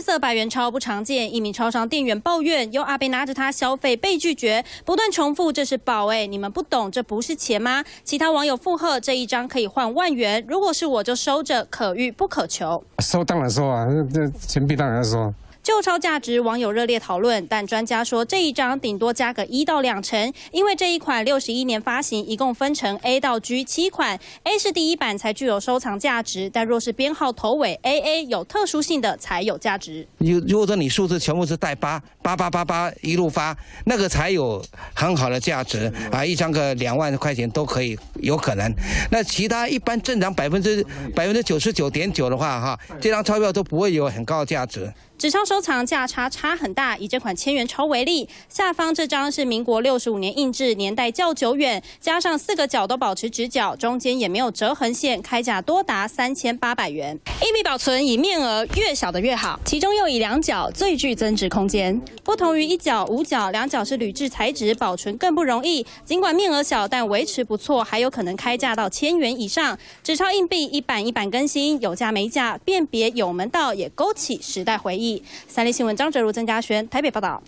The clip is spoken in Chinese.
色百元钞不常见，一名超商店员抱怨，有阿伯拿着它消费被拒绝，不断重复这是宝哎，你们不懂这不是钱吗？其他网友附和，这一张可以换万元，如果是我就收着，可遇不可求。收当然收啊，这钱币当然收。旧钞价值，网友热烈讨论，但专家说这一张顶多加个一到两成，因为这一款六十一年发行，一共分成 A 到 G 七款，A 是第一版才具有收藏价值，但若是编号头尾 AA 有特殊性的才有价值。你如果说你数字全部是带八八八八八一路发，那个才有很好的价值啊，一张个两万块钱都可以有可能。那其他一般正常百分之百分之九十九点九的话，哈，这张钞票都不会有很高的价值。纸钞收藏价差差很大，以这款千元钞为例，下方这张是民国六十五年印制，年代较久远，加上四个角都保持直角，中间也没有折痕线，开价多达三千八百元。硬币保存以面额越小的越好，其中又以两角最具增值空间。不同于一角、五角，两角是铝制材质，保存更不容易。尽管面额小，但维持不错，还有可能开价到千元以上。纸钞硬币一版一版更新，有价没价，辨别有门道，也勾起时代回忆。三立新闻张哲如、曾家轩台北报道。